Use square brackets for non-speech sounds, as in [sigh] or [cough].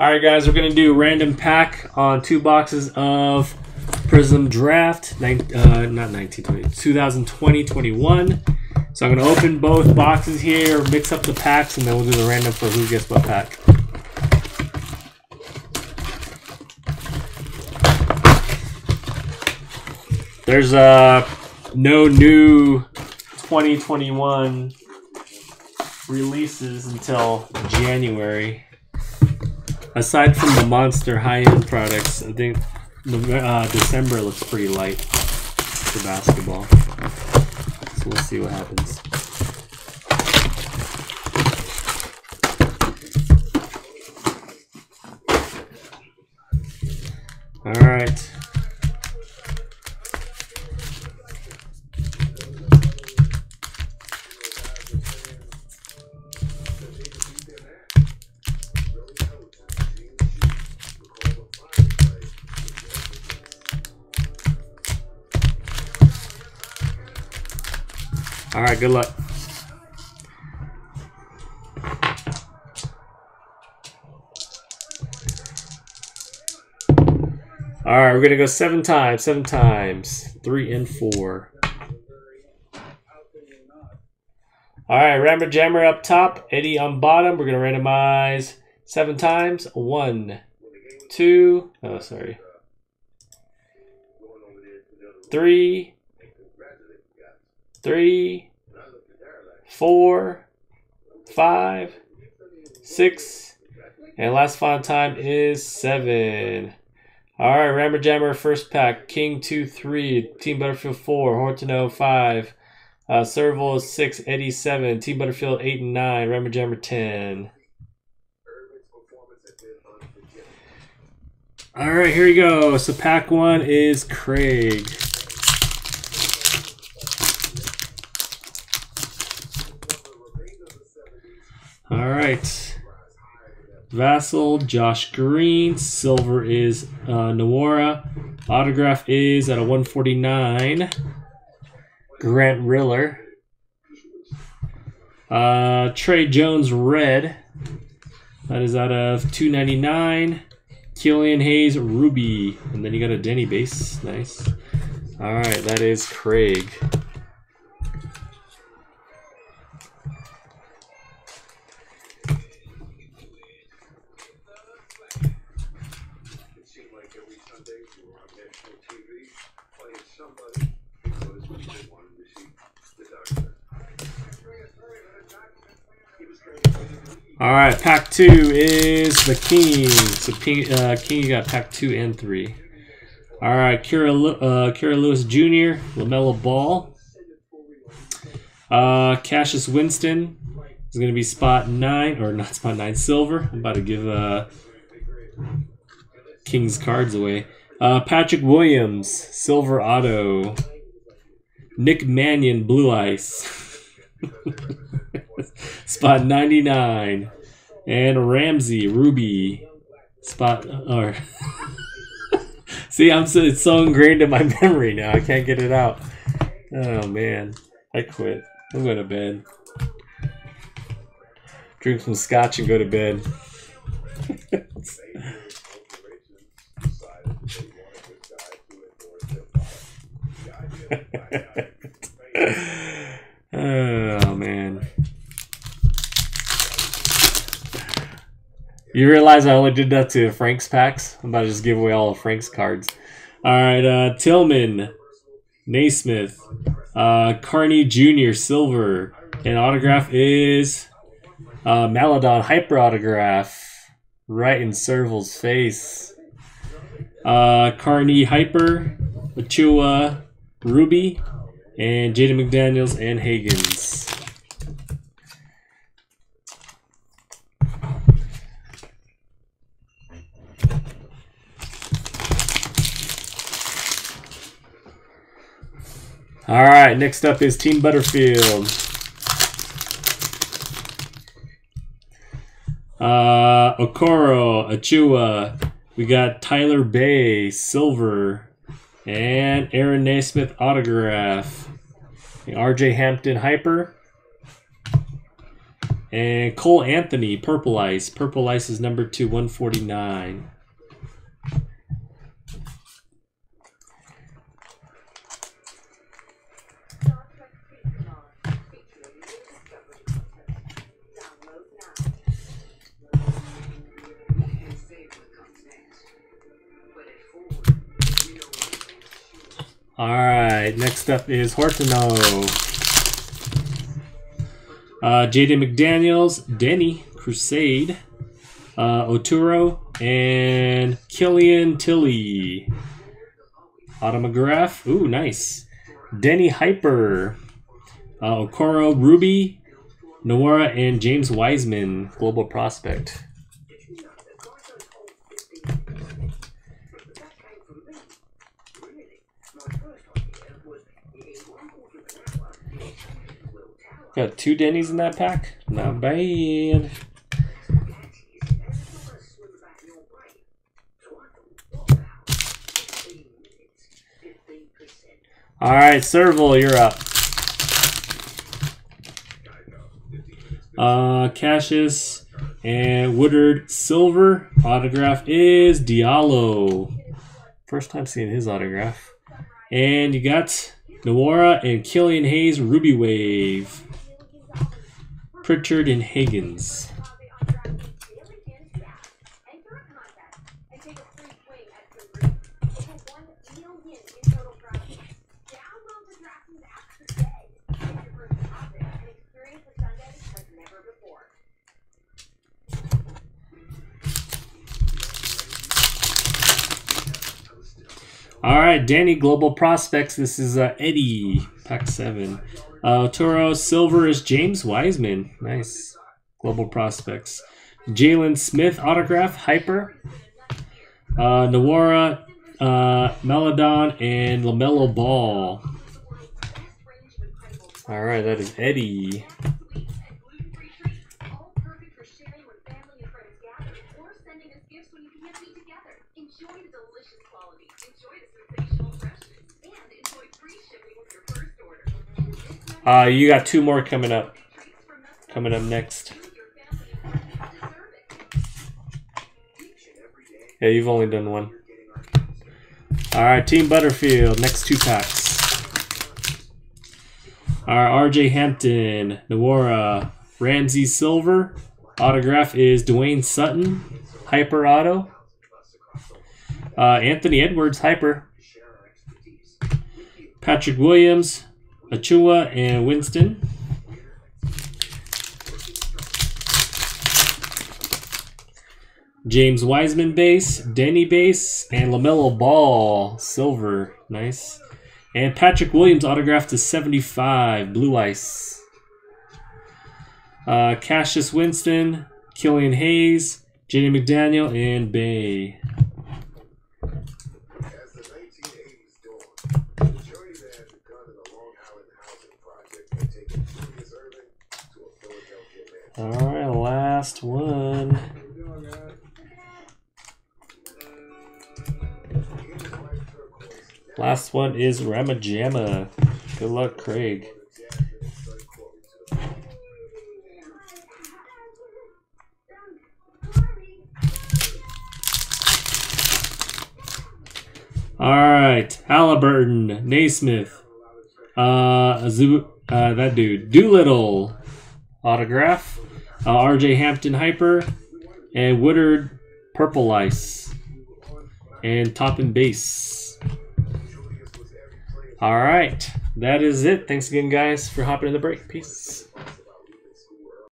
All right, guys, we're gonna do random pack on two boxes of Prizm Draft, nine, uh, not 1920, 2020 21. So I'm gonna open both boxes here, mix up the packs, and then we'll do the random for who gets what pack. There's uh no new 2021 releases until January. Aside from the monster high-end products, I think uh, December looks pretty light for basketball. So we'll see what happens. All right, good luck. All right, we're gonna go seven times, seven times, three and four. All right, Rammer Jammer up top, Eddie on bottom. We're gonna randomize seven times. One, two, oh sorry, three, three, four, five, six, and last final time is seven. All right, Rammer Jammer first pack, King two three, Team Butterfield four, Hortono five, uh, Serval six, Eddie seven, Team Butterfield eight and nine, Rammer Jammer ten. All right, here we go. So pack one is Craig. All right. Vassal, Josh Green. Silver is uh, Noora. Autograph is at a 149. Grant Riller. Uh, Trey Jones, red. That is out of 299. Killian Hayes, ruby. And then you got a Denny base. Nice. All right, that is Craig. All right, pack two is the King. So King, uh, King, you got pack two and three. All right, Kira, uh, Kira Lewis Jr., LaMelo Ball. Uh, Cassius Winston is going to be spot nine, or not [laughs] spot nine, silver. I'm about to give uh, King's cards away. Uh, Patrick Williams, silver auto. Nick Mannion, blue ice. [laughs] [laughs] spot 99. And Ramsey, ruby. Spot, or. [laughs] See, I'm so, it's so ingrained in my [laughs] memory now. I can't get it out. Oh, man. I quit. I'm going to bed. Drink some scotch and go to bed. oh man. You realize I only did that to Frank's packs? I'm about to just give away all of Frank's cards. Alright, uh Tillman, Nesmith, uh Carney Jr. Silver, and autograph is uh Maladon Hyper autograph. Right in Serval's face. Uh Carney Hyper, Achiuwa, Ruby, and Jaden McDaniels and Higgins. All right, next up is Team Butterfield. Uh, Okoro, Achiuwa. We got Tyler Bey, Silver, and Aaron Nesmith autograph. RJ Hampton Hyper. And Cole Anthony, Purple Ice. Purple Ice is number two, 149. All right, next up is Hortano. Uh, McDaniels, Denny, Crusade, uh, Oturo, and Killian Tillie. Automograph, ooh, nice. Denny Hyper, uh, Okoro Ruby, Nora, and James Wiseman, Global Prospect. Got two Denny's in that pack. Not bad. All right, Serval, you're up. Uh, Cassius and Woodard Silver. Autograph is Diallo. First time seeing his autograph. And you got Noara and Killian Hayes Ruby Wave. Pritchard and Higgins. All right, Danny Global Prospects. This is uh, Eddie, pack seven. Uh, Toro Silver is James Wiseman. Nice. Global Prospects. Jalen Smith autograph, Hyper. Uh, Nwora, uh, Melodon, and LaMelo Ball. All right, that is Eddie. Uh, you got two more coming up. Coming up next. Yeah, you've only done one. All right, Team Butterfield. Next two packs. All right, R.J. Hampton, Nwora, Ramsey Silver. Autograph is Dwayne Sutton, Hyper Auto. Uh, Anthony Edwards, Hyper. Patrick Williams, Achiuwa, and Winston. James Wiseman base, Denny base, and LaMelo Ball silver. Nice. And Patrick Williams autographed to 75, blue ice. Uh, Cassius Winston, Killian Hayes, Jenny McDaniel, and Bey. As the 1980s dawned, the journey that had begun in the Long Island housing project had taken Julius Erving to a Philadelphia man. All right, last one. Last one is Ramajama. Good luck, Craig. All right, Halliburton, Nesmith, uh, Azu, uh, that dude, Doolittle, autograph, uh, R.J. Hampton Hyper, and Woodard Purple Ice, and top and base. All right, that is it. Thanks again, guys, for hopping in the break. Peace.